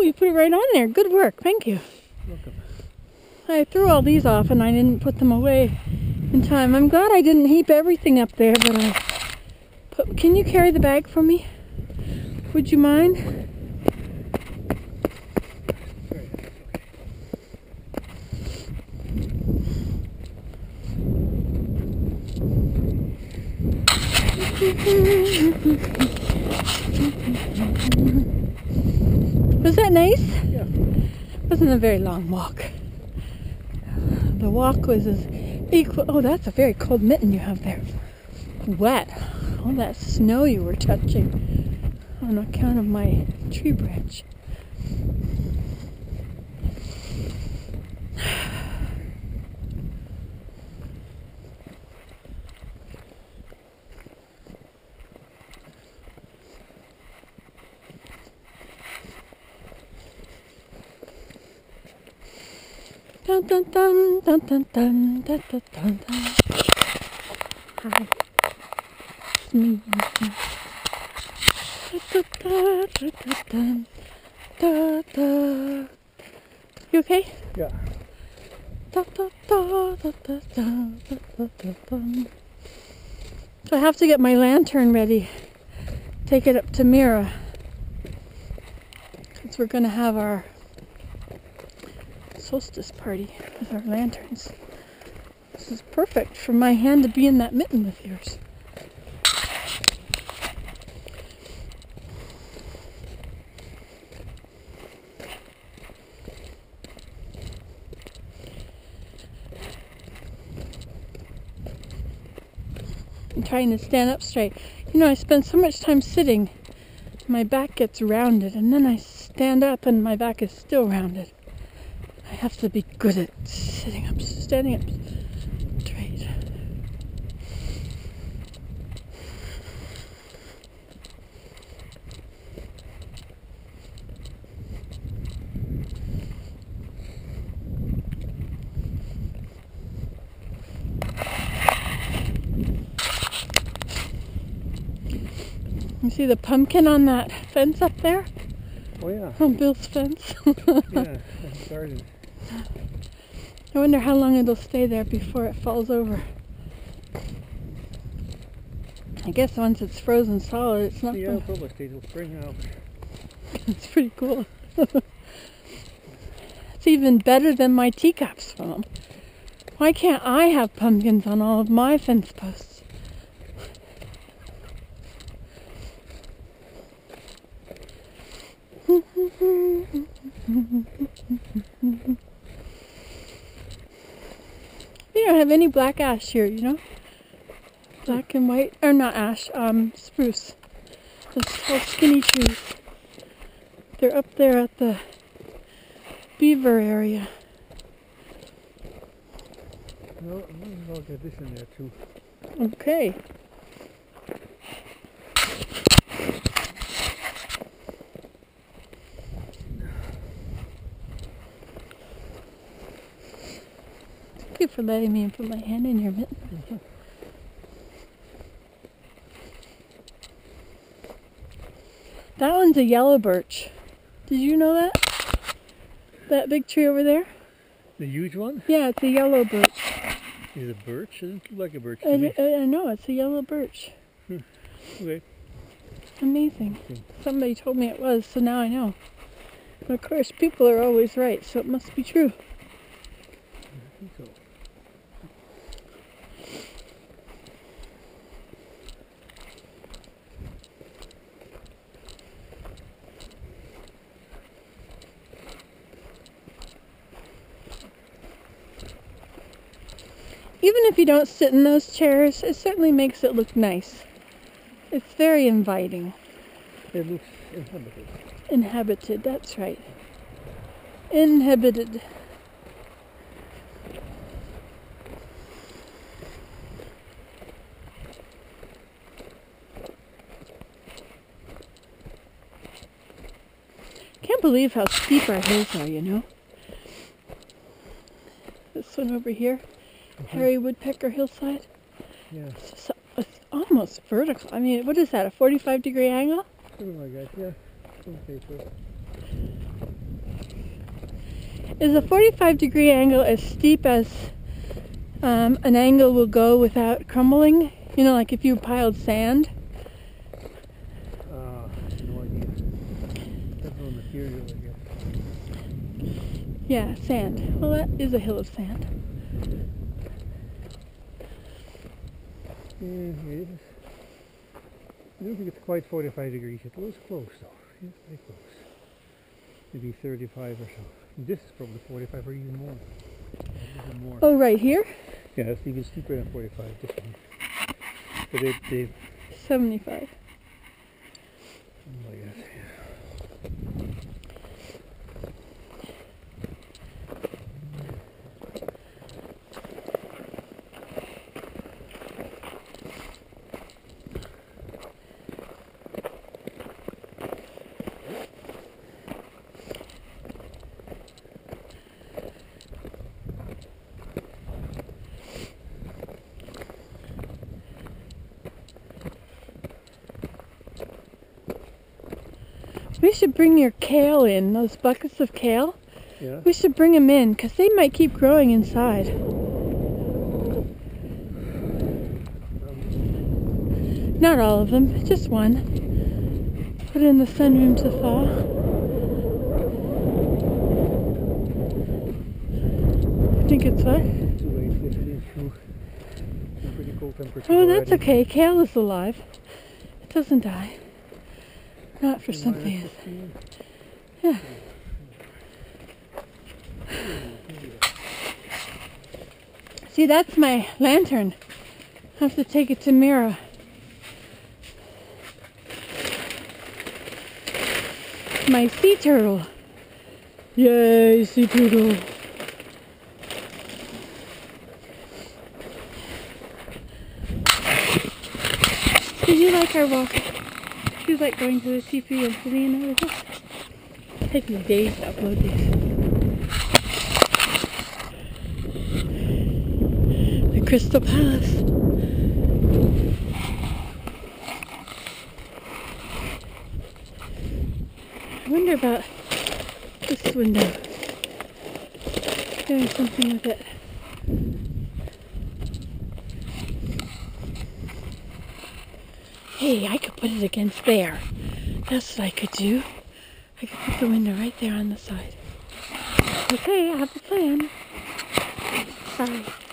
Oh, you put it right on there. Good work. Thank you. Welcome. I threw all these off and I didn't put them away in time. I'm glad I didn't heap everything up there, but I put, can you carry the bag for me? Would you mind? That nice? Yeah. wasn't a very long walk. The walk was as equal. Oh, that's a very cold mitten you have there. Wet. All that snow you were touching on account of my tree branch. Dun dun dun dun dun dun dun dun dun dun. Hi. It's me. Da, da, da, da, da, da, da. You okay? Yeah. Da, da, da, da, da, da, da, da, da, da. So I have to get my lantern ready. Take it up to Mira. Because we're going to have our solstice party with our lanterns. This is perfect for my hand to be in that mitten with yours. I'm trying to stand up straight. You know, I spend so much time sitting, my back gets rounded, and then I stand up and my back is still rounded. I have to be good at sitting up, standing up straight. You see the pumpkin on that fence up there? Oh yeah. On Bill's fence? Yeah. Garden. I wonder how long it'll stay there before it falls over. I guess once it's frozen solid, it's not. Yeah, probably stay till spring now. It's pretty cool. it's even better than my teacups from 'em. Why can't I have pumpkins on all of my fence posts? We don't have any black ash here, you know? Black and white, or not ash, um, spruce. Those tall skinny trees. They're up there at the beaver area. No, I'll get this in there too. Okay. For letting me put my hand in your mitten. That one's a yellow birch. Did you know that? That big tree over there? The huge one Yeah, it's a yellow birch. is it a birch. It doesn't look like a birch I, to me. I, uh, I know, it's a yellow birch. Hmm. Okay. Amazing. Okay. Somebody told me it was, so now I know. And of course, people are always right, so it must be true. I think so. Even if you don't sit in those chairs, it certainly makes it look nice. It's very inviting. It looks inhabited. Inhabited, that's right. Inhabited. Can't believe how steep our hills are, you know? This one over here, Hairy Woodpecker hillside. Yeah, It's, just- it's almost vertical. I mean, what is that, a 45 degree angle? something like that. Yeah. Some paper. Is a 45 degree angle as steep as um, an angle will go without crumbling? You know, like if you piled sand? Uh, no idea. Depends on material, I guess. Yeah, sand. Well, that is a hill of sand. Mm-hmm. Yeah, it is. I don't think it's quite 45 degrees yet. It was close though. It's very close. Maybe 35 or so. This is probably 45 or even more. Even more. Oh, right here? Yeah, it's even steeper than 45. This one. But they, they, 75. oh my God. We should bring your kale in, those buckets of kale. Yeah. We should bring them in because they might keep growing inside. Um, Not all of them, just one. Put it in the sunroom to thaw. I think it's what? too late. Yes, it is too. Some pretty cold temperature. Oh, that's already. okay. Kale is alive. It doesn't die. Not for something. Yeah. See, that's my lantern. I have to take it to Mira. My sea turtle. Yay, sea turtle. Did you like our walk? You like going to the teepee and sitting in with? It's taking days to upload this. The Crystal Palace. I wonder about this window. Doing something with it. Hey, I could put it against there. That's what I could do. I could put the window right there on the side. Okay, I have a plan. Bye.